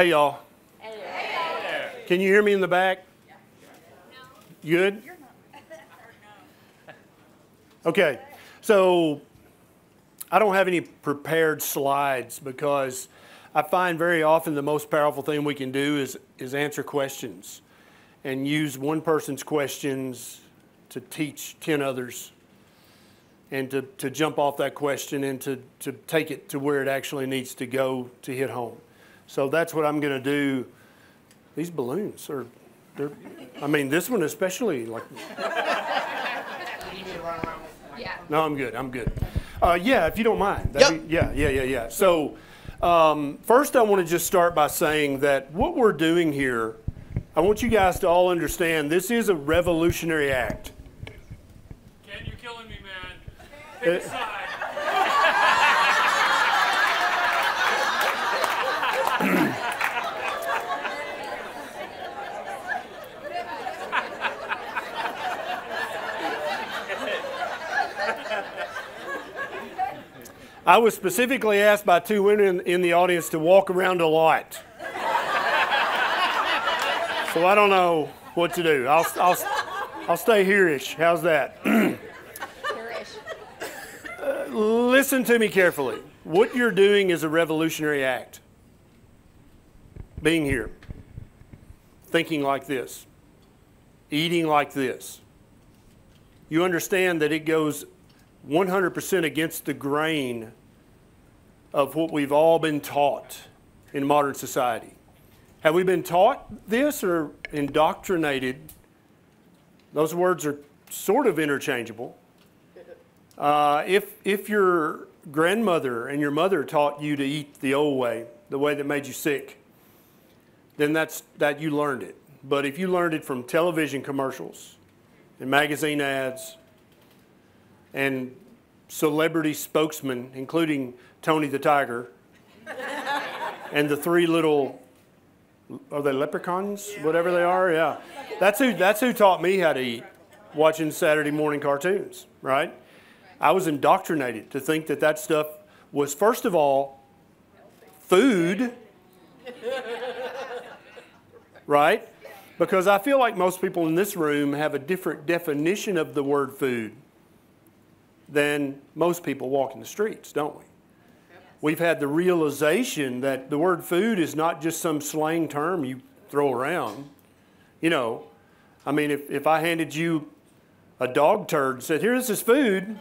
Hey, y'all. Can you hear me in the back? Good? Okay, so I don't have any prepared slides because I find very often the most powerful thing we can do is, is answer questions and use one person's questions to teach 10 others and to, to jump off that question and to, to take it to where it actually needs to go to hit home. So that's what I'm going to do. These balloons are, they're, I mean, this one especially, like. Yeah. No, I'm good. I'm good. Uh, yeah, if you don't mind. Yep. Be- yeah, yeah, yeah, yeah. So, um, first, I want to just start by saying that what we're doing here, I want you guys to all understand this is a revolutionary act. Ken, you're killing me, man. Pick a Uh, side. I was specifically asked by two women in, in the audience to walk around a lot. so I don't know what to do. I'll, I'll, I'll stay here-ish. How's that? Here-ish. Uh, listen to me carefully. What you're doing is a revolutionary act. Being here, thinking like this, eating like this. You understand that it goes 100% against the grain of what we've all been taught in modern society. Have we been taught this or indoctrinated? Those words are sort of interchangeable. Uh, if, if your grandmother and your mother taught you to eat the old way, the way that made you sick, then that's that you learned it. But if you learned it from television commercials and magazine ads and celebrity spokesmen, including Tony the Tiger and the three little are they leprechauns? Whatever they are, yeah. That's who that's who taught me how to eat, watching Saturday morning cartoons, right? I was indoctrinated to think that that stuff was first of all food, right? Because I feel like most people in this room have a different definition of the word food than most people walking the streets, don't we? We've had the realization that the word food is not just some slang term you throw around. You know, I mean, if, if I handed you a dog turd and said, Here, this is food,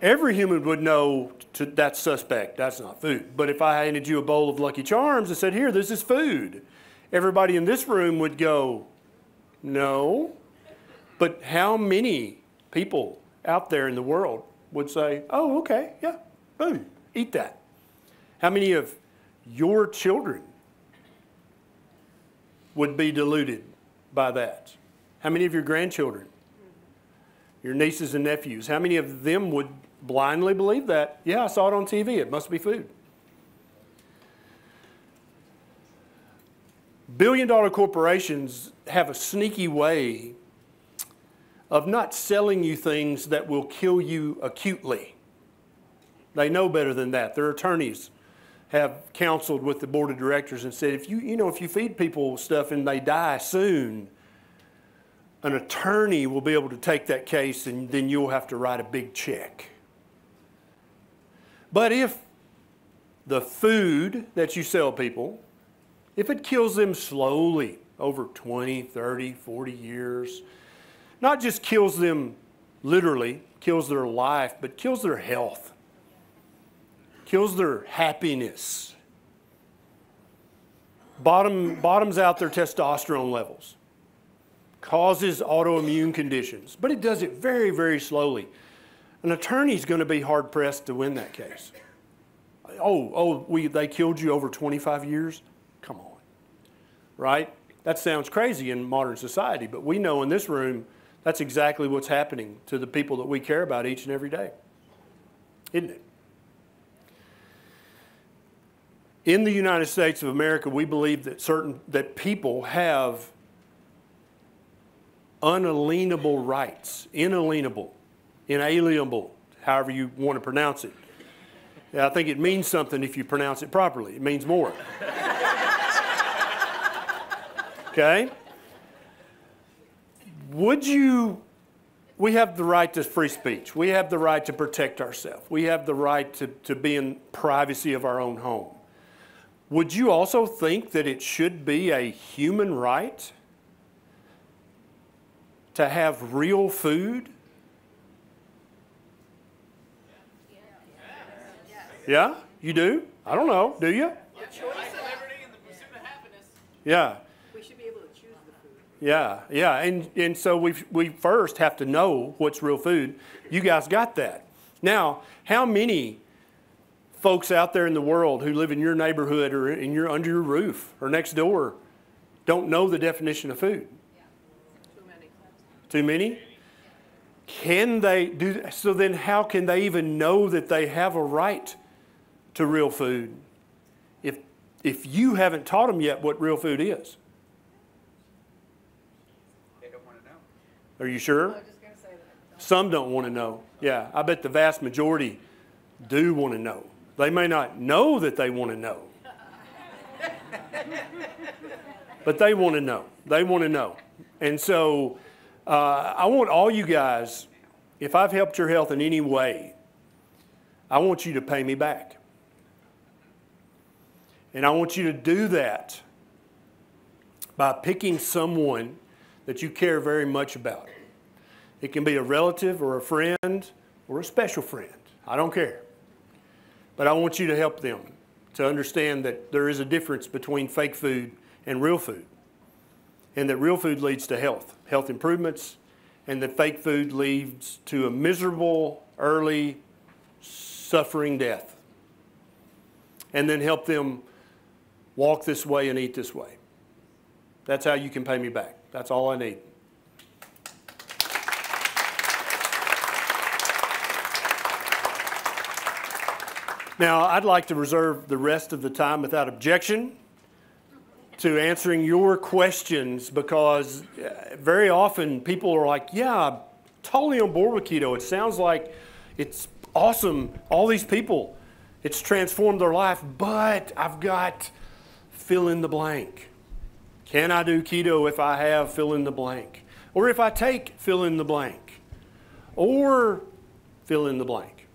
every human would know to, that's suspect. That's not food. But if I handed you a bowl of Lucky Charms and said, Here, this is food, everybody in this room would go, No. But how many people out there in the world would say, Oh, okay, yeah, food, eat that? How many of your children would be deluded by that? How many of your grandchildren? Your nieces and nephews? How many of them would blindly believe that? Yeah, I saw it on TV, it must be food. Billion dollar corporations have a sneaky way of not selling you things that will kill you acutely. They know better than that. Their attorneys have counseled with the board of directors and said, if you, you know, if you feed people stuff and they die soon, an attorney will be able to take that case and then you'll have to write a big check. But if the food that you sell people, if it kills them slowly over 20, 30, 40 years, not just kills them literally, kills their life, but kills their health, kills their happiness, bottom, bottoms out their testosterone levels, causes autoimmune conditions, but it does it very, very slowly. An attorney's going to be hard pressed to win that case. Oh, oh, we, they killed you over 25 years? Come on. Right? That sounds crazy in modern society, but we know in this room that's exactly what's happening to the people that we care about each and every day. Isn't it? In the United States of America, we believe that certain that people have unalienable rights, inalienable, inalienable, however you want to pronounce it. I think it means something if you pronounce it properly. It means more. Okay? Would you, we have the right to free speech. We have the right to protect ourselves. We have the right to, to be in privacy of our own home. Would you also think that it should be a human right to have real food? Yeah, you do? I don't know. Do you? Yeah. We should be able to choose the food. Yeah, yeah, and, and so we we first have to know what's real food. You guys got that. Now, how many folks out there in the world who live in your neighborhood or in your under your roof or next door don't know the definition of food? Too many. Too many? Can they do so then how can they even know that they have a right to real food if if you haven't taught them yet what real food is? They don't want to know. Are you sure? I was just gonna say that. Some don't want to know. Yeah, I bet the vast majority do want to know. They may not know that they want to know, but they want to know. They want to know. And so uh, I want all you guys, if I've helped your health in any way, I want you to pay me back. And I want you to do that by picking someone that you care very much about. It can be a relative or a friend or a special friend. I don't care. But I want you to help them to understand that there is a difference between fake food and real food. And that real food leads to health, health improvements, and that fake food leads to a miserable, early, suffering death. And then help them walk this way and eat this way. That's how you can pay me back. That's all I need. Now, I'd like to reserve the rest of the time without objection to answering your questions because uh, very often people are like, Yeah, I'm totally on board with keto. It sounds like it's awesome. All these people, it's transformed their life, but I've got fill in the blank. Can I do keto if I have fill in the blank? Or if I take fill in the blank? Or fill in the blank?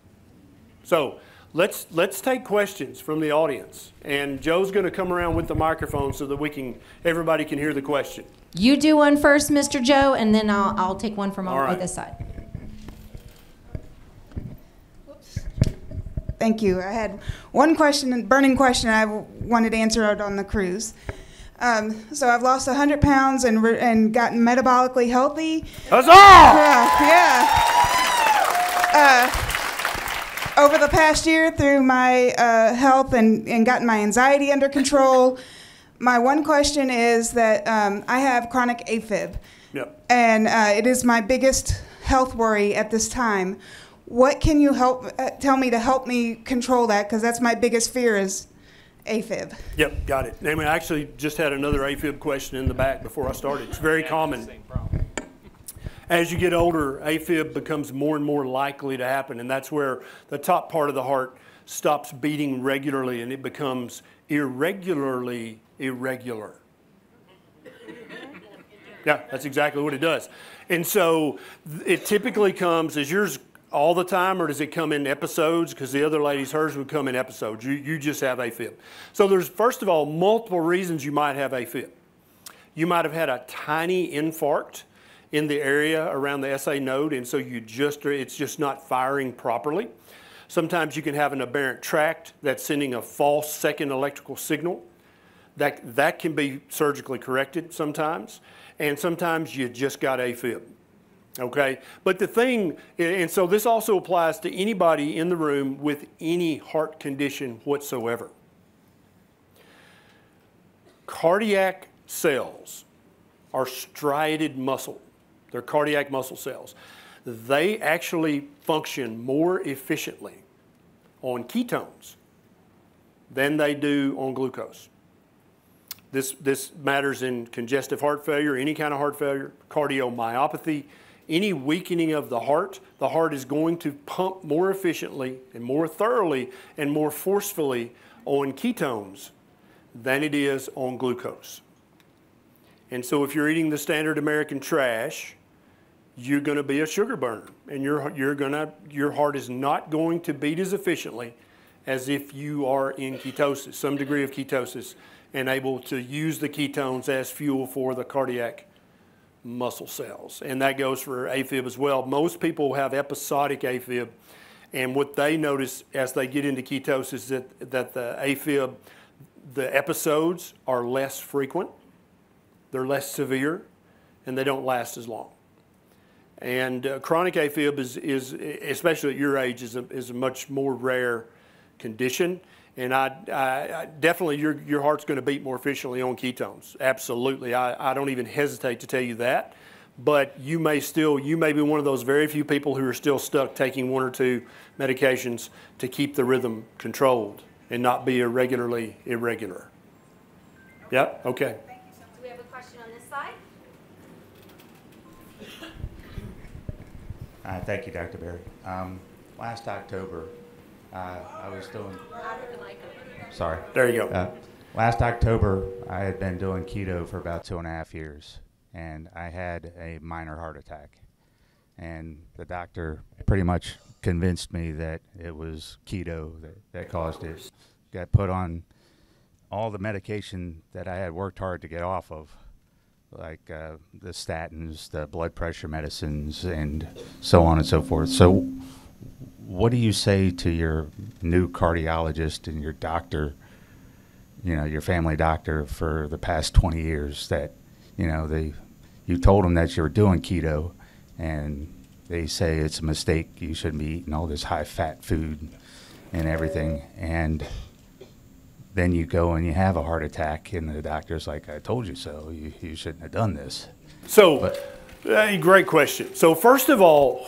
So let's, let's take questions from the audience. And Joe's going to come around with the microphone so that we can, everybody can hear the question. You do one first, Mr. Joe, and then I'll, I'll take one from All over right. this side. Thank you. I had one question, burning question I wanted answered on the cruise. Um, so I've lost 100 pounds and, re- and gotten metabolically healthy. Huzzah! Yeah, yeah. Uh, over the past year, through my uh, health and, and gotten my anxiety under control, my one question is that um, I have chronic AFib, Yep. and uh, it is my biggest health worry at this time. What can you help uh, tell me to help me control that? Because that's my biggest fear is AFib. Yep, got it. And we actually just had another AFib question in the back before I started. It's very common. As you get older, AFib becomes more and more likely to happen, and that's where the top part of the heart stops beating regularly and it becomes irregularly irregular. Yeah, that's exactly what it does. And so it typically comes, is yours all the time or does it come in episodes? Because the other ladies, hers would come in episodes. You, you just have AFib. So there's, first of all, multiple reasons you might have AFib. You might have had a tiny infarct in the area around the SA node, and so you just it's just not firing properly. Sometimes you can have an aberrant tract that's sending a false second electrical signal. That that can be surgically corrected sometimes, and sometimes you just got AFib. Okay, but the thing, and so this also applies to anybody in the room with any heart condition whatsoever. Cardiac cells are striated muscle. They're cardiac muscle cells. They actually function more efficiently on ketones than they do on glucose. This, this matters in congestive heart failure, any kind of heart failure, cardiomyopathy, any weakening of the heart. The heart is going to pump more efficiently and more thoroughly and more forcefully on ketones than it is on glucose. And so if you're eating the standard American trash, you're going to be a sugar burner and you're, you're gonna, your heart is not going to beat as efficiently as if you are in ketosis, some degree of ketosis, and able to use the ketones as fuel for the cardiac muscle cells. And that goes for AFib as well. Most people have episodic AFib, and what they notice as they get into ketosis is that, that the AFib, the episodes are less frequent, they're less severe, and they don't last as long. And uh, chronic AFib is, is, especially at your age, is a, is a much more rare condition. And I, I, I definitely, your, your heart's going to beat more efficiently on ketones. Absolutely. I, I don't even hesitate to tell you that. But you may still, you may be one of those very few people who are still stuck taking one or two medications to keep the rhythm controlled and not be irregularly irregular. Yep, okay. Do we have a question on this side? Uh, Thank you, Dr. Berry. Um, Last October, uh, I was doing, sorry. There you go. Uh, Last October, I had been doing keto for about two and a half years, and I had a minor heart attack. And the doctor pretty much convinced me that it was keto that, that caused it. Got put on all the medication that I had worked hard to get off of, like uh, the statins, the blood pressure medicines, and so on and so forth. So, what do you say to your new cardiologist and your doctor, you know, your family doctor for the past 20 years that, you know, they, you told them that you were doing keto and they say it's a mistake, you shouldn't be eating all this high fat food and everything. And then you go and you have a heart attack, and the doctor's like, I told you so. You, you shouldn't have done this. So, uh, great question. So, first of all,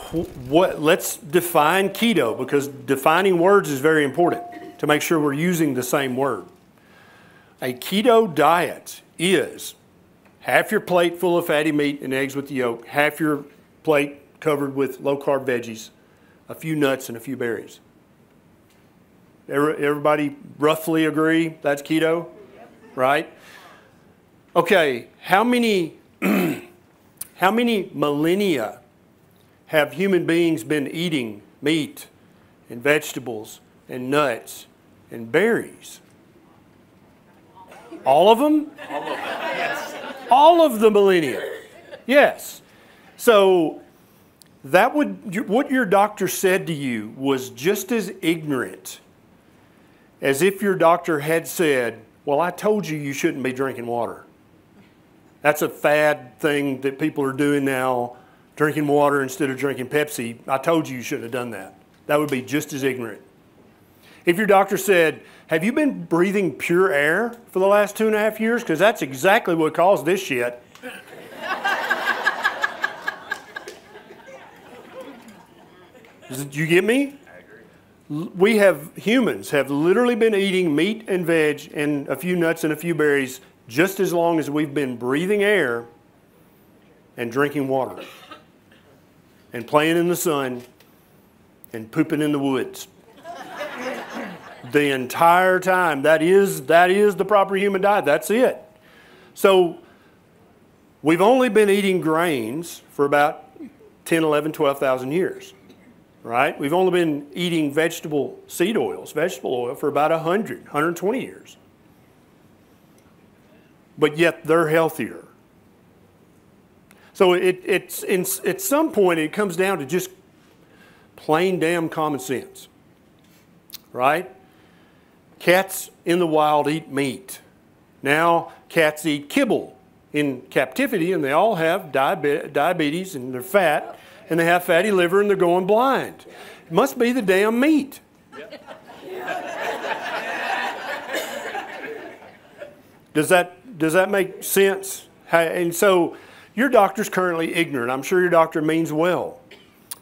what, let's define keto because defining words is very important to make sure we're using the same word. A keto diet is half your plate full of fatty meat and eggs with the yolk, half your plate covered with low carb veggies, a few nuts, and a few berries. Everybody roughly agree that's keto, right? Okay, how many how many millennia have human beings been eating meat and vegetables and nuts and berries? All of them? All of them. Yes. All of the millennia. Yes. So that would what your doctor said to you was just as ignorant as if your doctor had said, "Well, I told you you shouldn't be drinking water." That's a fad thing that people are doing now, drinking water instead of drinking Pepsi. I told you you shouldn't have done that. That would be just as ignorant. If your doctor said, Have you been breathing pure air for the last two and a half years? Because that's exactly what caused this shit. Did you get me? We have humans have literally been eating meat and veg and a few nuts and a few berries just as long as we've been breathing air and drinking water and playing in the sun and pooping in the woods. the entire time. That is, that is the proper human diet. That's it. So we've only been eating grains for about 10, 11, 12,000 years, right? We've only been eating vegetable seed oils, vegetable oil, for about 100, 120 years. But yet they're healthier. So it, it's, in, at some point, it comes down to just plain damn common sense, right? Cats in the wild eat meat. Now cats eat kibble in captivity, and they all have diabe- diabetes and they're fat, and they have fatty liver and they're going blind. It must be the damn meat. Does that, does that make sense? And so your doctor's currently ignorant. I'm sure your doctor means well.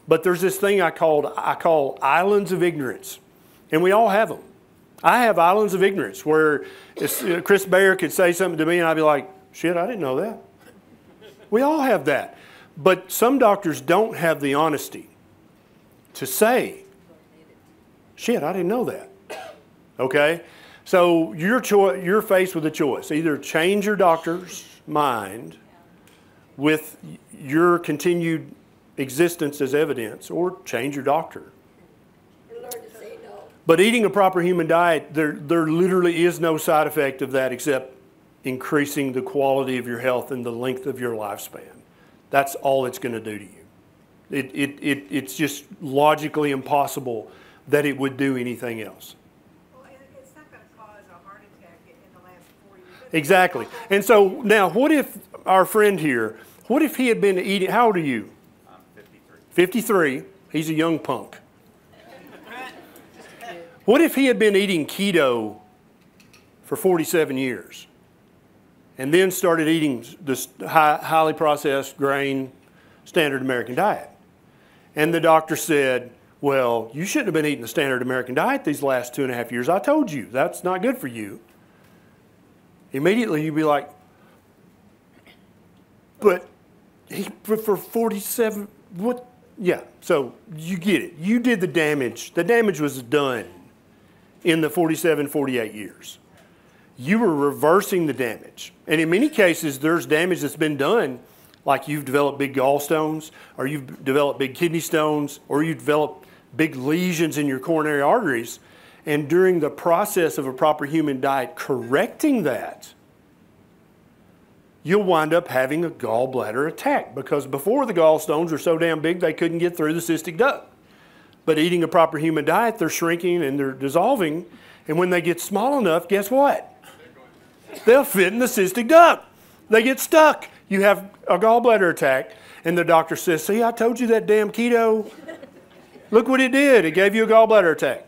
But there's this thing I called I call islands of ignorance, and we all have them. I have islands of ignorance where Chris Bayer could say something to me, and I'd be like, "Shit, I didn't know that." We all have that, but some doctors don't have the honesty to say, "Shit, I didn't know that." Okay, So you're, choi- you're faced with a choice. Either change your doctor's mind with your continued existence as evidence or change your doctor. But eating a proper human diet, there, there literally is no side effect of that except increasing the quality of your health and the length of your lifespan. That's all it's going to do to you. It, it, it, it's just logically impossible that it would do anything else. Well, it- it's not gonna cause a heart attack in in the last four years. Exactly. And so now, what if our friend here, what if he had been eating, how old are you? I'm 53. 53. He's a young punk. What if he had been eating keto for 47 years and then started eating this high, highly processed grain standard American diet? And the doctor said, Well, you shouldn't have been eating the standard American diet these last two and a half years. I told you that's not good for you immediately you'd be like, but he for for 47 what yeah so you get it. You did the damage. The damage was done in the 47 48 years. You were reversing the damage. And in many cases there's damage that's been done like you've developed big gallstones or you've developed big kidney stones or you've developed big lesions in your coronary arteries and during the process of a proper human diet correcting that you'll wind up having a gallbladder attack because before the gallstones were so damn big they couldn't get through the cystic duct. But eating a proper human diet, they're shrinking and they're dissolving. And when they get small enough, guess what? They'll fit in the cystic duct. They get stuck. You have a gallbladder attack, and the doctor says, See, I told you that damn keto. Look what it did. It gave you a gallbladder attack.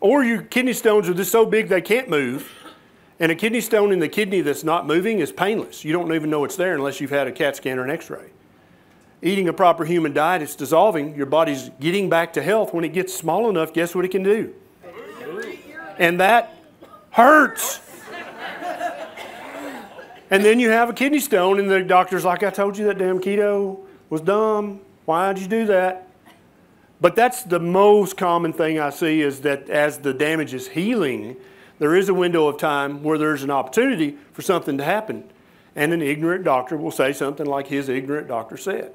Or your kidney stones are just so big they can't move. And a kidney stone in the kidney that's not moving is painless. You don't even know it's there unless you've had a CAT scan or an x ray. Eating a proper human diet, it's dissolving. Your body's getting back to health. When it gets small enough, guess what it can do? And that hurts. And then you have a kidney stone, and the doctor's like, I told you that damn keto was dumb. Why'd you do that? But that's the most common thing I see is that as the damage is healing, there is a window of time where there's an opportunity for something to happen. And an ignorant doctor will say something like his ignorant doctor said.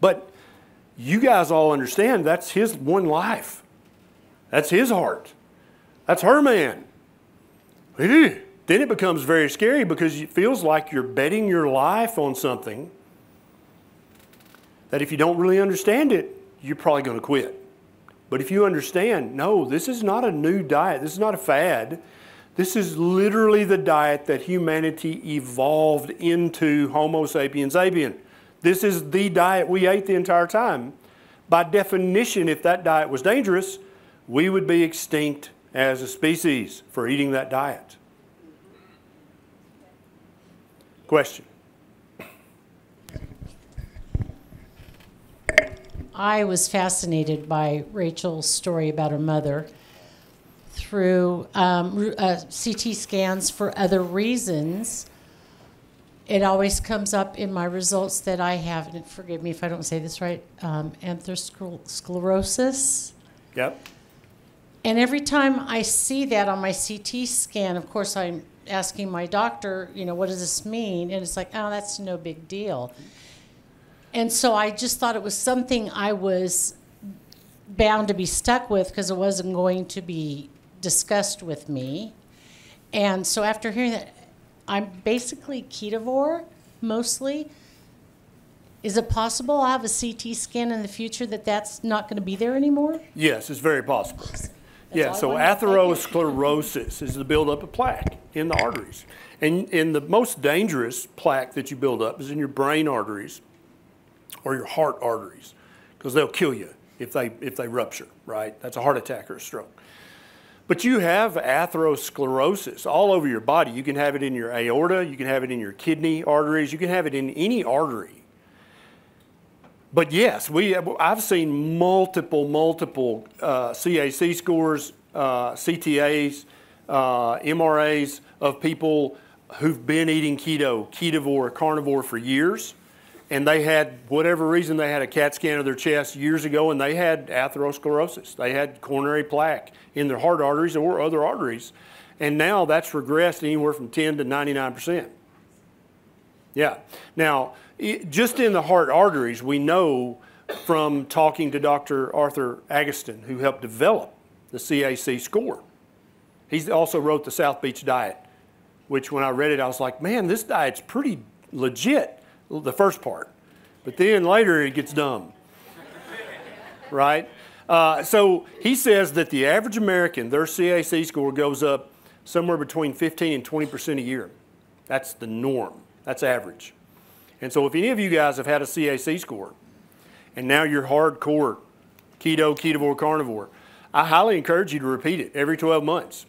But you guys all understand that's his one life. That's his heart. That's her man. Then it becomes very scary because it feels like you're betting your life on something that if you don't really understand it, you're probably going to quit. But if you understand, no, this is not a new diet, this is not a fad. This is literally the diet that humanity evolved into Homo sapiens sapien. This is the diet we ate the entire time. By definition, if that diet was dangerous, we would be extinct as a species for eating that diet. Question. I was fascinated by Rachel's story about her mother through um, uh, CT scans for other reasons. It always comes up in my results that I have, and forgive me if I don't say this right, um, atherosclerosis. Yep. And every time I see that on my CT scan, of course, I'm asking my doctor, you know, what does this mean? And it's like, oh, that's no big deal. And so I just thought it was something I was bound to be stuck with because it wasn't going to be discussed with me. And so after hearing that, I'm basically ketovore mostly. Is it possible I'll have a CT scan in the future that that's not going to be there anymore? Yes, it's very possible. Yeah, so wanted to thank you. atherosclerosis is the buildup of plaque in the arteries. And, and the most dangerous plaque that you build up is in your brain arteries or your heart arteries because they'll kill you if they, if they rupture, right? That's a heart attack or a stroke. But you have atherosclerosis all over your body. You can have it in your aorta, you can have it in your kidney arteries, you can have it in any artery. But yes, we I've seen multiple, multiple uh, CAC scores, uh, CTAs, uh, MRAs of people who've been eating keto, ketovore, carnivore for years, and they had, whatever reason, they had a CAT scan of their chest years ago, and they had atherosclerosis. They had coronary plaque in their heart arteries or other arteries. And now that's regressed anywhere from 10 to 99%. Yeah. Now, just in the heart arteries, we know from talking to Dr. Arthur Agatston, who helped develop the CAC score. He also wrote the South Beach Diet, which when I read it, I was like, man, this diet's pretty legit, the first part. But then later it gets dumb. right? Uh, so he says that the average American, their CAC score goes up somewhere between 15 and 20% a year. That's the norm. That's average. And so if any of you guys have had a CAC score, and now you're hardcore keto, ketovore, carnivore, I highly encourage you to repeat it every 12 months.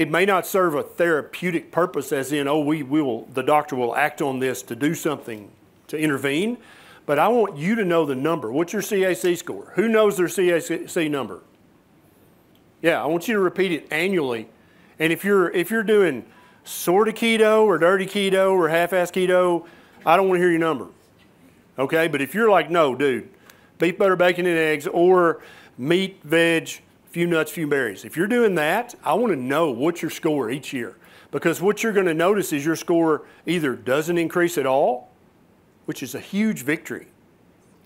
It may not serve a therapeutic purpose, as in, oh, we, will, the doctor will act on this to do something to intervene, but I want you to know the number. What's your CAC score? Who knows their CAC number? Yeah, I want you to repeat it annually. And if you're if you're doing sort of keto or dirty keto or half-ass keto, I don't want to hear your number. Okay, but if you're like, no, dude, beef, butter, bacon, and eggs, or meat, veg, few nuts, few berries. If you're doing that, I want to know what's your score each year. Because what you're going to notice is your score either doesn't increase at all, which is a huge victory.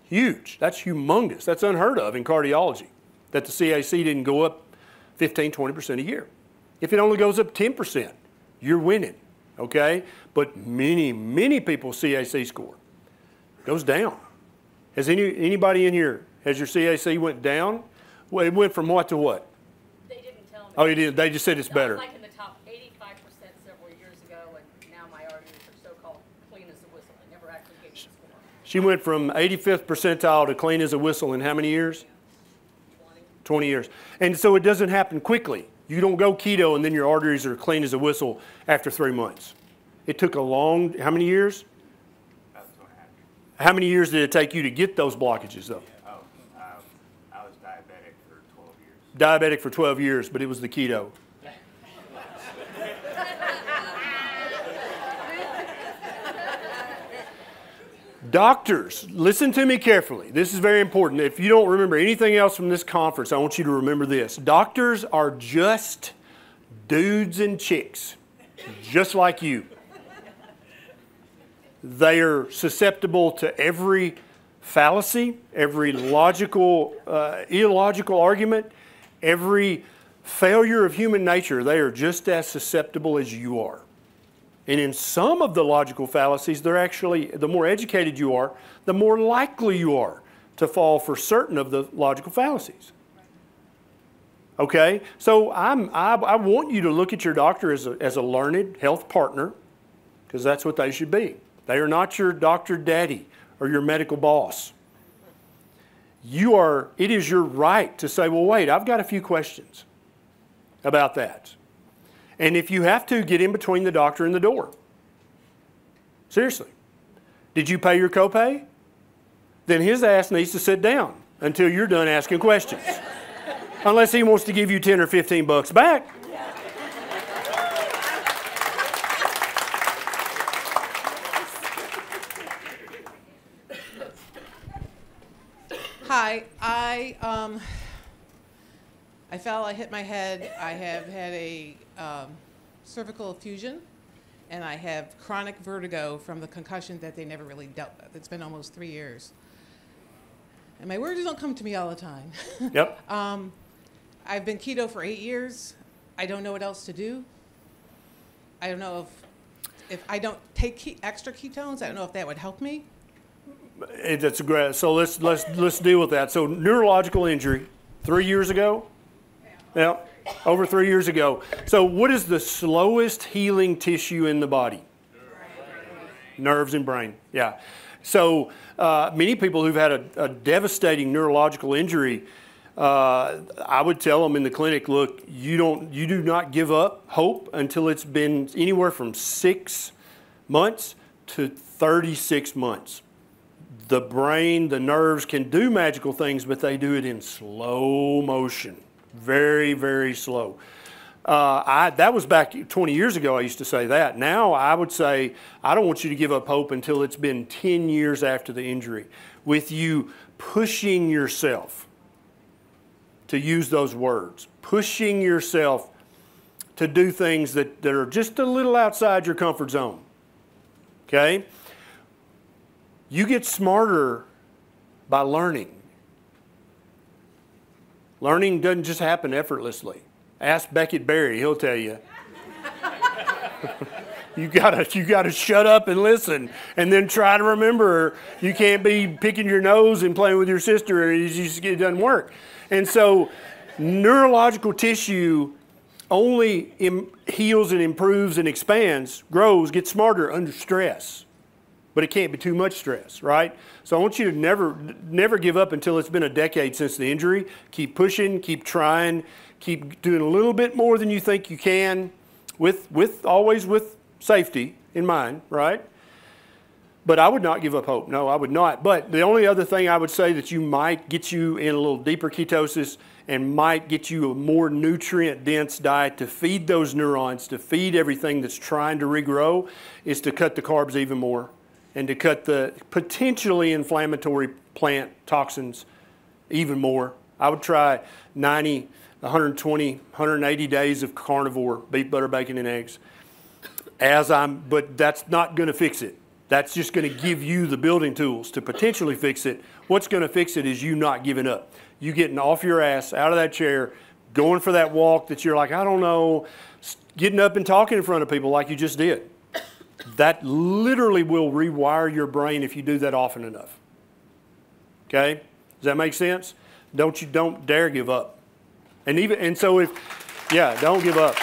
Huge. That's humongous. That's unheard of in cardiology, that the CAC didn't go up 15, 20% a year. If it only goes up 10%, you're winning, okay? But many, many people's CAC score goes down. Has any, anybody in here, has your CAC went down? Well, it went from what to what? They didn't tell me. Oh, you did, they just said it's I better. was like in the top eighty-five percent several years ago, and now my arteries are so-called clean as a whistle. I never actually gave me a score. She went from 85th percentile to clean as a whistle in how many years? 20 years. And so it doesn't happen quickly. You don't go keto and then your arteries are clean as a whistle after three months. It took a long, how many years? How many years did it take you to get those blockages though? Oh, uh, I was diabetic for 12 years. Diabetic for 12 years, but it was the keto. Doctors, listen to me carefully. This is very important. If you don't remember anything else from this conference, I want you to remember this. Doctors are just dudes and chicks, just like you. They are susceptible to every fallacy, every logical, uh, illogical argument, every failure of human nature. They are just as susceptible as you are. And in some of the logical fallacies, they're actually, the more educated you are, the more likely you are to fall for certain of the logical fallacies. Okay? So I'm, I, I want you to look at your doctor as a, as a learned health partner, because that's what they should be. They are not your doctor daddy or your medical boss. You are, it is your right to say, well, wait, I've got a few questions about that. And if you have to, get in between the doctor and the door. Seriously. Did you pay your copay? Then his ass needs to sit down until you're done asking questions. Unless he wants to give you 10 or 15 bucks back. Hi, I, um, I fell, I hit my head. I have had a um, cervical effusion, and I have chronic vertigo from the concussion that they never really dealt with. It's been almost three years. And my words don't come to me all the time. Yep. um, I've been keto for eight years. I don't know what else to do. I don't know if, if I don't take ke- extra ketones, I don't know if that would help me. That's great. So let's let's let's deal with that. So neurological injury, three years ago. Yeah, over three years ago. So what is the slowest healing tissue in the body? Nerves and brain. Yeah. So uh, many people who've had a, a devastating neurological injury, uh, I would tell them in the clinic, look, you don't, you do not give up hope until it's been anywhere from six months to 36 months the brain, the nerves can do magical things, but they do it in slow motion. Very, very slow. Uh, I, that was back 20 years ago, I used to say that. Now I would say, I don't want you to give up hope until it's been 10 years after the injury, with you pushing yourself to use those words, pushing yourself to do things that, that are just a little outside your comfort zone. Okay? You get smarter by learning. Learning doesn't just happen effortlessly. Ask Beckett Berry, he'll tell you. you gotta you gotta shut up and listen and then try to remember you can't be picking your nose and playing with your sister just it doesn't work and so neurological tissue only Im- heals and improves and expands grows gets smarter under stress but it can't be too much stress right so i want you to never never give up until it's been a decade since the injury keep pushing keep trying keep doing a little bit more than you think you can with with always with safety in mind, right? But I would not give up hope. No, I would not. But the only other thing I would say that you might get you in a little deeper ketosis and might get you a more nutrient dense diet to feed those neurons, to feed everything that's trying to regrow, is to cut the carbs even more and to cut the potentially inflammatory plant toxins even more. I would try 90, 120, 180 days of carnivore, beef, butter, bacon, and eggs as I'm, but that's not going to fix it. That's just going to give you the building tools to potentially fix it. What's going to fix it is you not giving up. You getting off your ass, out of that chair, going for that walk that you're like, I don't know, getting up and talking in front of people like you just did. That literally will rewire your brain if you do that often enough. Okay? Does that make sense? Don't you don't dare give up. And even and so if yeah, don't give up.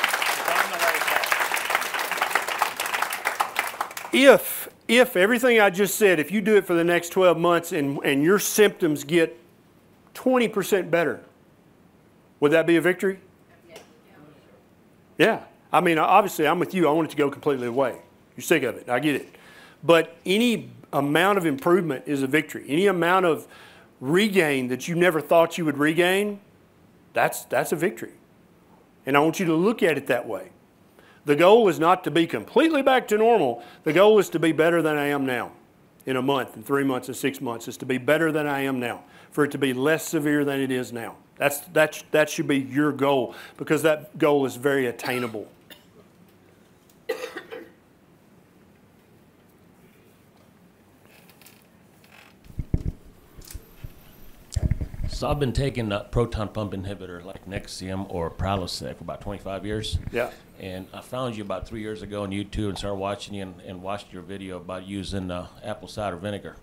if if everything I just said, if you do it for the next 12 months and, and your symptoms get 20% better, would that be a victory? Yeah. I mean, obviously, I'm with you. I want it to go completely away. You're sick of it. I get it. But any amount of improvement is a victory. Any amount of regain that you never thought you would regain, that's, that's a victory. And I want you to look at it that way. The goal is not to be completely back to normal. The goal is to be better than I am now in a month, in three months, in six months, is to be better than I am now, for it to be less severe than it is now. That's, that, that should be your goal because that goal is very attainable. So I've been taking a proton pump inhibitor like Nexium or Prilosec for about 25 years. Yeah. And I found you about three years ago on YouTube and started watching you and, and watched your video about using uh, apple cider vinegar.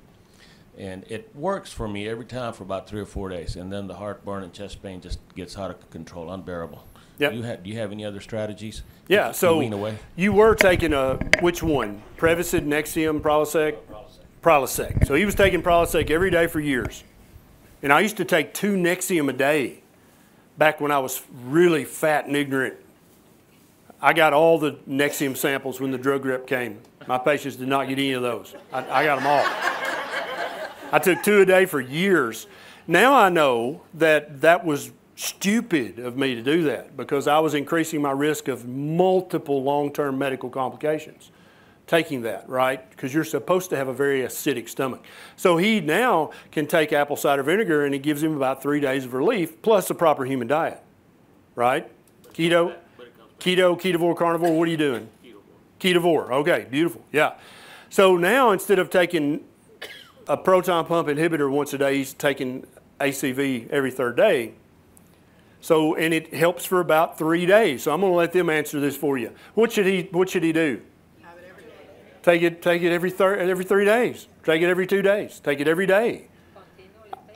And it works for me every time for about three or four days. And then the heartburn and chest pain just gets out of control, unbearable. Yeah. Do you, have, do you have any other strategies? Yeah, so you were taking a, which one? Prevacid, Nexium, Prilosec. Prilosec? Prilosec. So he was taking Prilosec every day for years. And I used to take two Nexium a day back when I was really fat and ignorant. I got all the Nexium samples when the drug rep came. My patients did not get any of those. I, I got them all. I took two a day for years. Now I know that that was stupid of me to do that because I was increasing my risk of multiple long term medical complications taking that, right? Because you're supposed to have a very acidic stomach. So he now can take apple cider vinegar and it gives him about three days of relief plus a proper human diet, right? Keto, keto, ketovore, carnivore, what are you doing? Ketovore. Okay, beautiful. Yeah. So now instead of taking a proton pump inhibitor once a day, he's taking ACV every third day. So, and it helps for about three days. So I'm going to let them answer this for you. What should he, what should he do? Take it, take it every, thir- every three days. Take it every two days. Take it every day.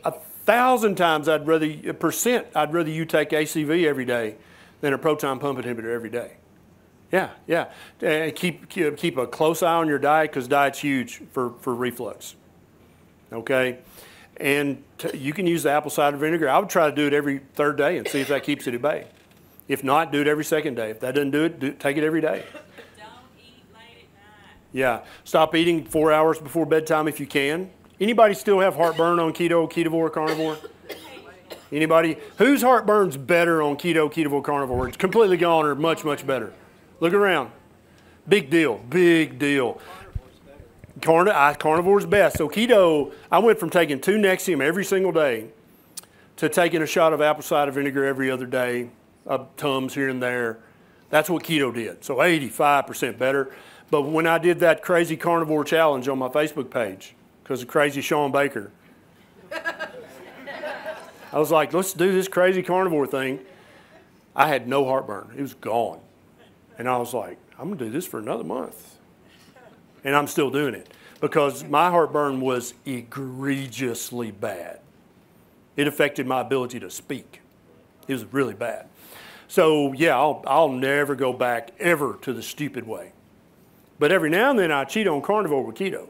A thousand times I'd rather, a percent, I'd rather you take ACV every day than a proton pump inhibitor every day. Yeah, yeah. And keep, keep a close eye on your diet because diet's huge for, for reflux. Okay? And t- you can use the apple cider vinegar. I would try to do it every third day and see if that keeps it at bay. If not, do it every second day. If that doesn't do it, do, take it every day. Yeah. Stop eating four hours before bedtime if you can. Anybody still have heartburn on keto, ketovore, carnivore? Anybody? Whose heartburn's better on keto, keto carnivore? It's completely gone or much, much better. Look around. Big deal. Big deal. I, carnivore's best. So keto, I went from taking two Nexium every single day to taking a shot of apple cider vinegar every other day, uh, Tums here and there. That's what keto did. So 85% better. But when I did that crazy carnivore challenge on my Facebook page, because of crazy Sean Baker, I was like, let's do this crazy carnivore thing. I had no heartburn. It was gone. And I was like, I'm going to do this for another month. And I'm still doing it because my heartburn was egregiously bad. It affected my ability to speak. It was really bad. So, yeah, I'll, I'll never go back ever to the stupid way. But every now and then I cheat on carnivore with keto.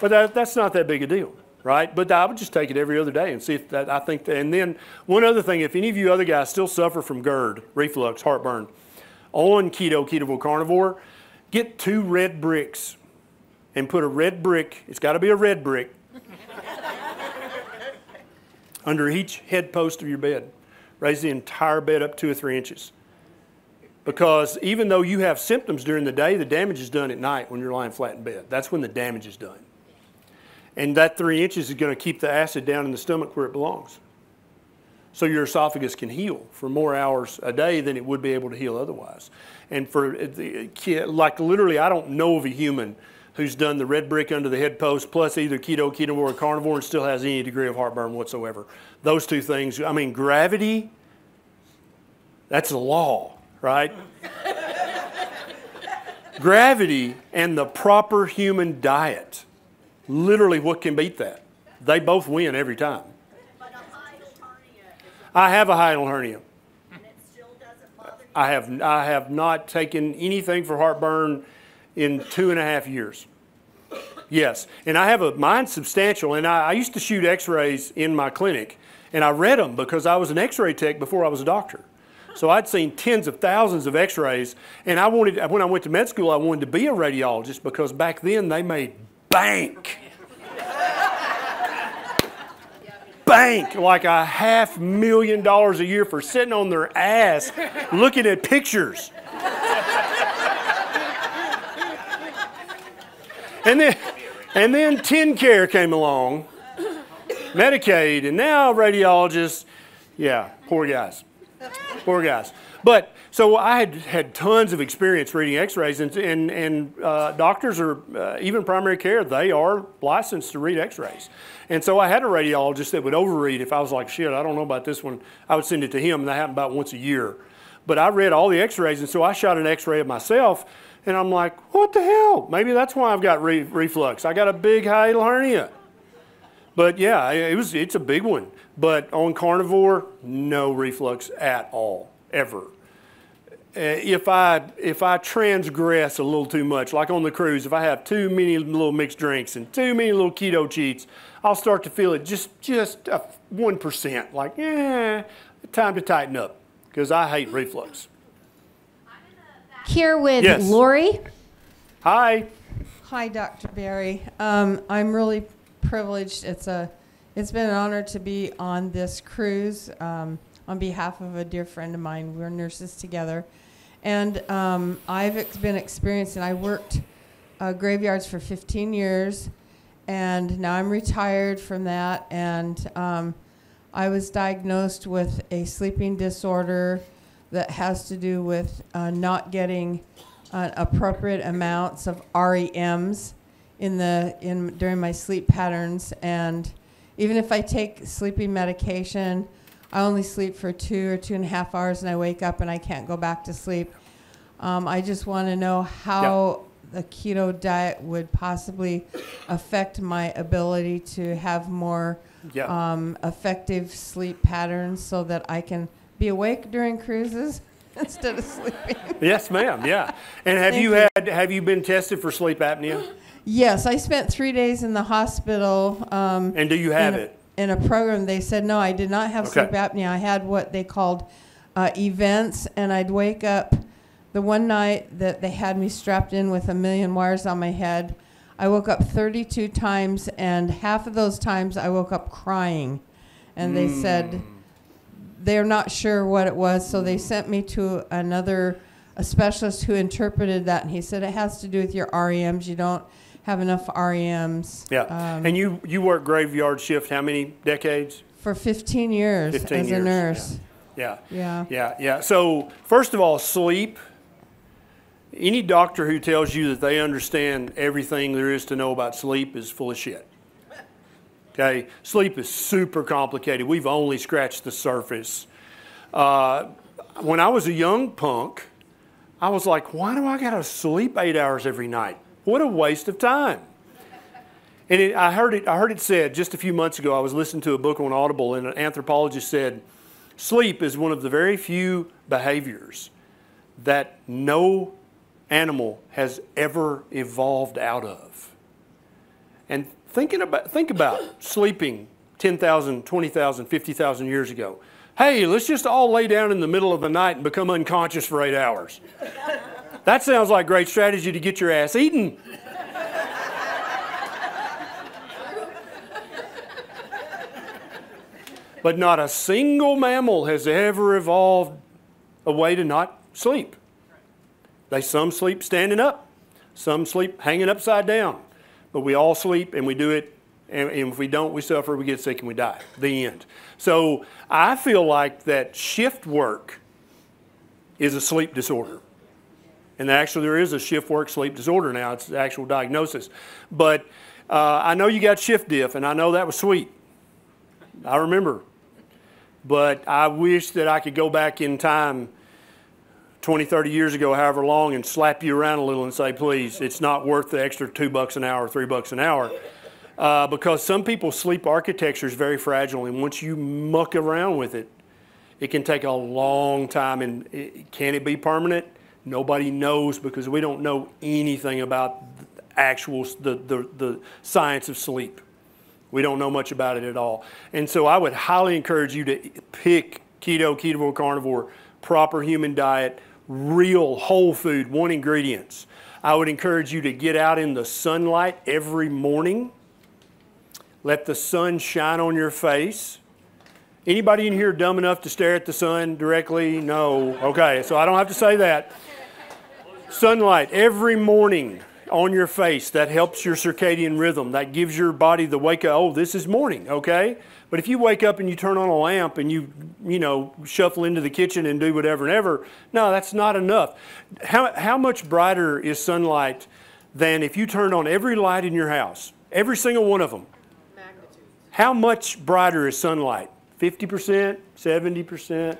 but that, that's not that big a deal, right? But I would just take it every other day and see if that, I think, that, and then one other thing, if any of you other guys still suffer from GERD, reflux, heartburn, on keto, keto carnivore, get two red bricks and put a red brick, it's got to be a red brick, under each head post of your bed. Raise the entire bed up two or three inches. Because even though you have symptoms during the day, the damage is done at night when you're lying flat in bed. That's when the damage is done. And that three inches is going to keep the acid down in the stomach where it belongs. So your esophagus can heal for more hours a day than it would be able to heal otherwise. And for like literally, I don't know of a human who's done the red brick under the head post plus either keto, keto, or carnivore and still has any degree of heartburn whatsoever. Those two things, I mean, gravity, that's a law, right? gravity and the proper human diet. Literally, what can beat that? They both win every time. I have a hiatal hernia. I have, I have not taken anything for heartburn in two and a half years. Yes, and I have a mine's substantial, and I, I used to shoot X-rays in my clinic, and I read them because I was an X-ray tech before I was a doctor. So I'd seen tens of thousands of X-rays, and I wanted when I went to med school, I wanted to be a radiologist because back then they made bank. bank like a half million dollars a year for sitting on their ass looking at pictures. and then, and then TennCare came along, Medicaid, and now radiologists. Yeah, poor guys. Poor guys. But so I had had tons of experience reading X-rays, and and, and uh, doctors are uh, even primary care. They are licensed to read X-rays, and so I had a radiologist that would overread. If I was like, shit, I don't know about this one, I would send it to him, and that happened about once a year. But I read all the X-rays, and so I shot an X-ray of myself, and I'm like, what the hell? Maybe that's why I've got re- reflux. I got a big hiatal hernia. But yeah, it was it's a big one. But on carnivore, no reflux at all, ever. Uh, if I if I transgress a little too much, like on the cruise, if I have too many little mixed drinks and too many little keto cheats, I'll start to feel it just just one percent. Like, eh, time to tighten up because I hate reflux. Here with Yes. Lori. Hi. Hi, Dr. Berry. Um, I'm really privileged. It's a, it's been an honor to be on this cruise um, on behalf of a dear friend of mine. We're nurses together, and um, I've ex- been experiencing. I worked uh, graveyards for 15 years, and now I'm retired from that. And um, I was diagnosed with a sleeping disorder that has to do with uh, not getting uh, appropriate amounts of REMs in the in during my sleep patterns and even if I take sleeping medication, I only sleep for two or two and a half hours and I wake up and I can't go back to sleep. Um, I just want to know how the keto diet would possibly affect my ability to have more Yeah. um, effective sleep patterns so that I can be awake during cruises instead of sleeping. Yes, ma'am. Yeah. And have you you. had have you been tested for sleep apnea? Yes, I spent three days in the hospital. Um, And do you have in a, it? In a program, they said no, I did not have Okay. sleep apnea. I had what they called uh, events, and I'd wake up. The one night that they had me strapped in with a million wires on my head, I woke up 32 times, and half of those times I woke up crying. And they said they're not sure what it was, so they sent me to another a specialist who interpreted that, and he said it has to do with your REMs. You don't have enough REMs. Yeah. Um, and you, you work graveyard shift how many decades? for 15 years 15 as years, a nurse. Yeah. Yeah. Yeah, yeah. So, first of all, sleep. Any doctor who tells you that they understand everything there is to know about sleep is full of shit. Okay? Sleep is super complicated. We've only scratched the surface. Uh, when I was a young punk, I was like, why do I got to sleep eight hours every night? What a waste of time. And it, I heard it. I heard it said just a few months ago. I was listening to a book on Audible, and an anthropologist said, "Sleep is one of the very few behaviors that no animal has ever evolved out of." And thinking about think about sleeping 10,000, 20,000, 50,000 years ago. Hey, let's just all lay down in the middle of the night and become unconscious for eight hours. That sounds like great strategy to get your ass eaten. But not a single mammal has ever evolved a way to not sleep. They some sleep standing up, some sleep hanging upside down. But we all sleep and we do it and, and if we don't, we suffer, we get sick, and we die. The end. So I feel like that shift work is a sleep disorder. And actually, there is a shift work sleep disorder now. It's the actual diagnosis. But uh, I know you got shift diff, and I know that was sweet. I remember. But I wish that I could go back in time 20, 30 years ago, however long, and slap you around a little and say, please, it's not worth the extra two bucks an hour, three bucks an hour. Uh, because some people's sleep architecture is very fragile, and once you muck around with it, it can take a long time. And it, can it be permanent? Nobody knows because we don't know anything about the actual the, the, the science of sleep. We don't know much about it at all. And so I would highly encourage you to pick keto, ketovore, carnivore, proper human diet, real whole food, one ingredients. I would encourage you to get out in the sunlight every morning. Let the sun shine on your face. Anybody in here dumb enough to stare at the sun directly? No. Okay, so I don't have to say that. Sunlight every morning on your face. That helps your circadian rhythm. That gives your body the wake up. Oh, this is morning, okay? But if you wake up and you turn on a lamp and you, you know, shuffle into the kitchen and do whatever and ever, no, that's not enough. How, how much brighter is sunlight than if you turned on every light in your house? Every single one of them. Magnitude. How much brighter is sunlight? 50%, 70%?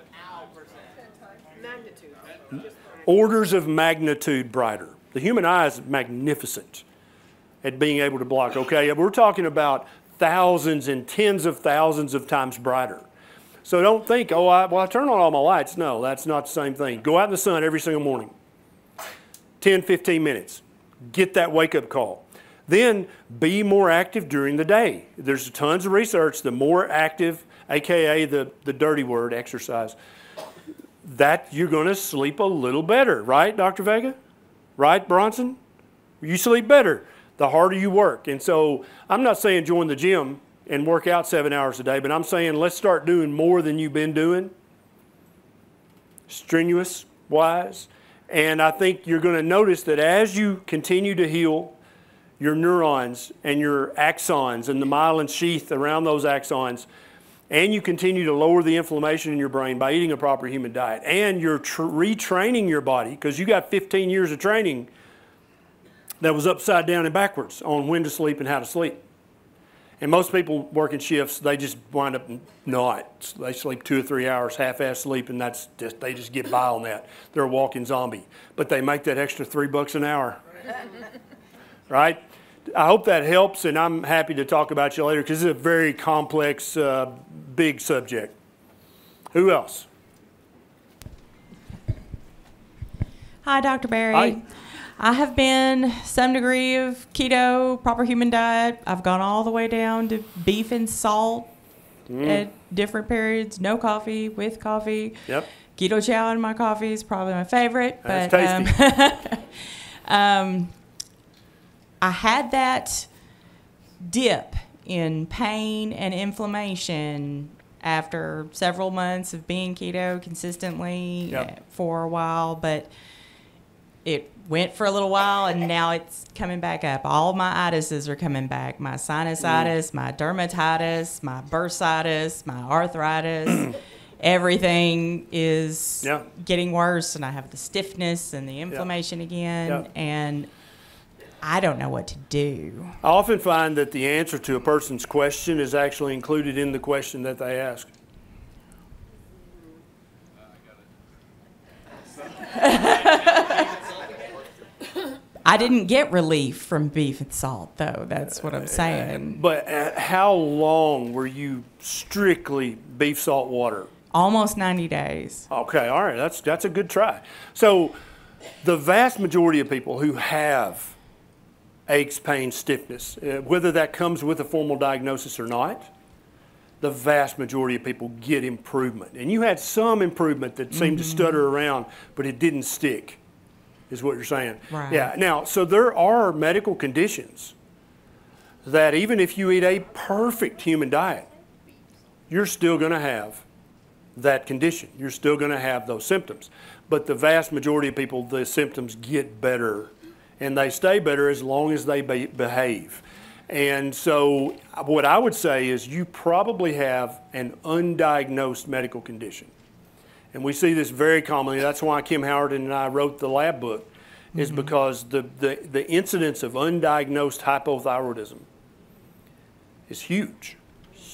Orders of magnitude brighter. The human eye is magnificent at being able to block. Okay, we're talking about thousands and tens of thousands of times brighter. So don't think, oh, I, well, I turn on all my lights. No, that's not the same thing. Go out in the sun every single morning. 10, 15 minutes. Get that wake up call. Then be more active during the day. There's tons of research. The more active, aka the, the dirty word, exercise, that you're going to sleep a little better, right, Dr. Vega? Right, Bronson? You sleep better the harder you work. And so I'm not saying join the gym and work out seven hours a day, but I'm saying let's start doing more than you've been doing, strenuous wise. And I think you're going to notice that as you continue to heal your neurons and your axons and the myelin sheath around those axons, and you continue to lower the inflammation in your brain by eating a proper human diet, and you're tr- retraining your body because you got 15 years of training that was upside down and backwards on when to sleep and how to sleep. And most people working shifts, they just wind up not. They sleep two or three hours, half-ass sleep, and that's just they just get by on that. They're a walking zombie, but they make that extra three bucks an hour, right? I hope that helps, and I'm happy to talk about you later because it's a very complex, uh, big subject. Who else? Hi, Dr. Berry. Hi. I have been some degree of keto, proper human diet. I've gone all the way down to beef and salt Mm. at different periods. No coffee, with coffee. Yep. Keto chow in my coffee is probably my favorite. That's but, Um, um, I had that dip in pain and inflammation after several months of being keto consistently Yep. for a while, but it went for a little while and now it's coming back up. All my itises are coming back. My sinusitis, mm. my dermatitis, my bursitis, my arthritis. Everything is Yeah. getting worse and I have the stiffness and the inflammation again and I don't know what to do. I often find that the answer to a person's question is actually included in the question that they ask. I didn't get relief from beef and salt though. That's what I'm saying. But uh, how long were you strictly beef salt water? Almost 90 days. Okay, all right, that's that's a good try. So, the vast majority of people who have aches, pain, stiffness, uh, whether that comes with a formal diagnosis or not, the vast majority of people get improvement. And you had some improvement that seemed to stutter around, but it didn't stick, is what you're saying. Right. Yeah. Now, so there are medical conditions that even if you eat a perfect human diet, you're still going to have that condition. You're still going to have those symptoms. But the vast majority of people, the symptoms get better and they stay better as long as they be- behave. And so, what I would say is you probably have an undiagnosed medical condition. And we see this very commonly. That's why Kim Howard and I wrote the lab book, is mm-hmm. because the, the, the incidence of undiagnosed hypothyroidism is huge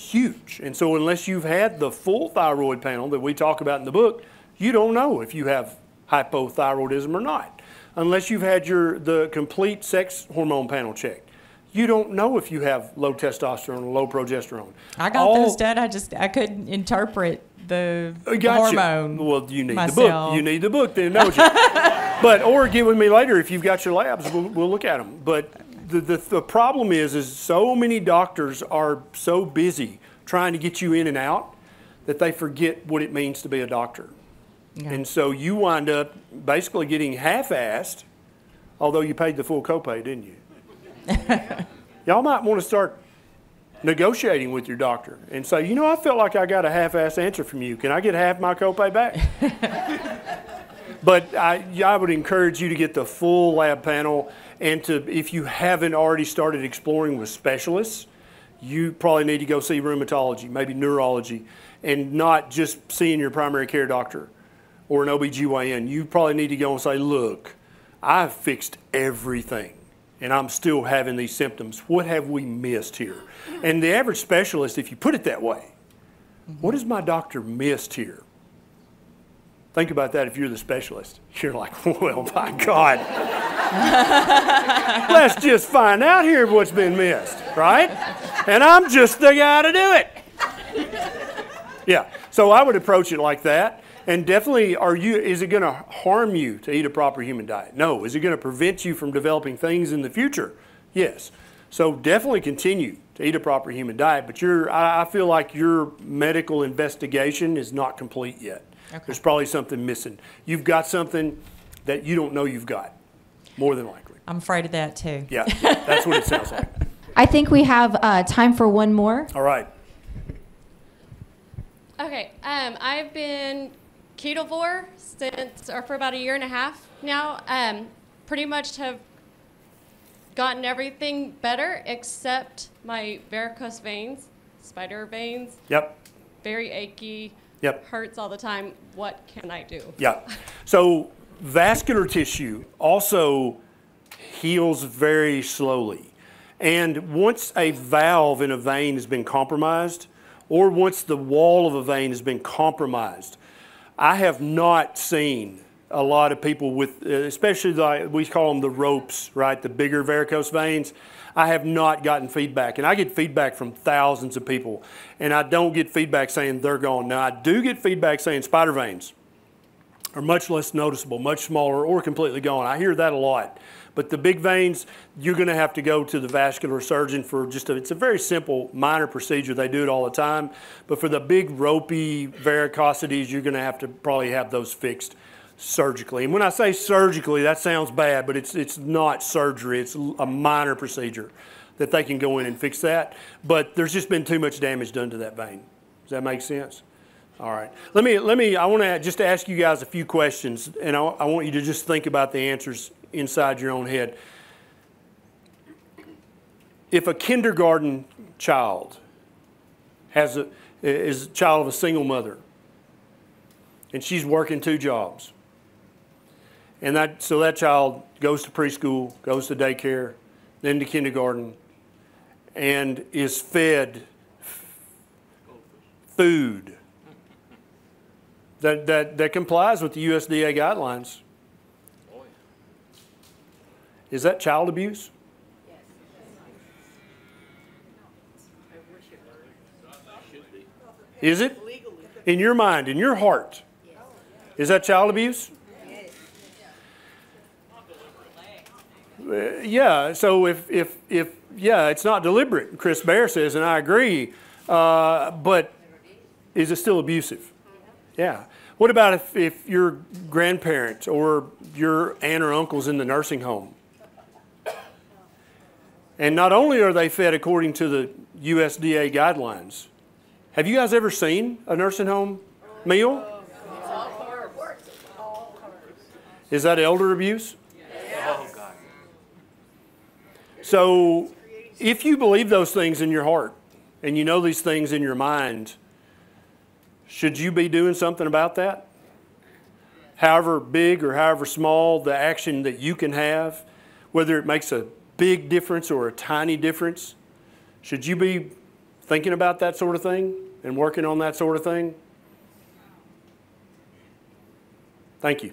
huge. And so, unless you've had the full thyroid panel that we talk about in the book, you don't know if you have hypothyroidism or not. Unless you've had your the complete sex hormone panel checked, you don't know if you have low testosterone or low progesterone. I got All- those done. I just I couldn't interpret the I got you. hormone. Well, you need the myself. book. You need the book then, don't you? but or get with me later if you've got your labs. We'll, we'll look at them. But the, the the problem is is so many doctors are so busy trying to get you in and out that they forget what it means to be a doctor. Yeah. And so you wind up basically getting half-assed, although you paid the full copay, didn't you? Y'all might want to start negotiating with your doctor and say, you know, I felt like I got a half-ass answer from you. Can I get half my copay back? but I, I would encourage you to get the full lab panel and to, if you haven't already started exploring with specialists, you probably need to go see rheumatology, maybe neurology, and not just seeing your primary care doctor or an OBGYN. You probably need to go and say, look, I've fixed everything and I'm still having these symptoms. What have we missed here? And the average specialist, if you put it that way, what has my doctor missed here? Think about that if you're the specialist. You're like, well, my God. Let's just find out here what's been missed, right? And I'm just the guy to do it. Yeah. So I would approach it like that. And definitely, are you? Is it going to harm you to eat a proper human diet? No. Is it going to prevent you from developing things in the future? Yes. So definitely continue to eat a proper human diet. But your, I I feel like your medical investigation is not complete yet. Okay. There's probably something missing. You've got something that you don't know you've got, more than likely. I'm afraid of that too. Yeah, that's what it sounds like. I think we have uh, time for one more. All right. Okay, um, I've been ketovore since, or for about a year and a half now. Um, pretty much have gotten everything better except my varicose veins, spider veins. Yep. Very achy. Yep. Hurts all the time. What can I do? Yeah. So vascular tissue also heals very slowly. And once a valve in a vein has been compromised, or once the wall of a vein has been compromised, I have not seen a lot of people with, uh, especially we call them the ropes, right? The bigger varicose veins. I have not gotten feedback, and I get feedback from thousands of people, and I don't get feedback saying they're gone. Now I do get feedback saying spider veins are much less noticeable, much smaller, or completely gone. I hear that a lot. But the big veins, you're going to have to go to the vascular surgeon for just a, it's a very simple, minor procedure. They do it all the time. But for the big ropey varicosities, you're going to have to probably have those fixed. surgically. And when I say surgically, that sounds bad, but it's, it's not surgery. It's a minor procedure that they can go in and fix that. But there's just been too much damage done to that vein. Does that make sense? All right. Let me, let me, I want to just ask you guys a few questions, and I, I want you to just think about the answers inside your own head. If a kindergarten child has a, is a child of a single mother, and she's working two jobs, and that, so that child goes to preschool, goes to daycare, then to kindergarten, and is fed food that, that, that complies with the USDA guidelines. Is that child abuse? Yes. Is it? In your mind, in your heart? Is that child abuse? Uh, yeah, so if, if, if, yeah, it's not deliberate, Chris Bear says, and I agree, uh, but is it still abusive? Yeah. What about if, if your grandparents or your aunt or uncle's in the nursing home? And not only are they fed according to the USDA guidelines, have you guys ever seen a nursing home meal? Is that elder abuse? So, if you believe those things in your heart and you know these things in your mind, should you be doing something about that? However big or however small the action that you can have, whether it makes a big difference or a tiny difference, should you be thinking about that sort of thing and working on that sort of thing? Thank you.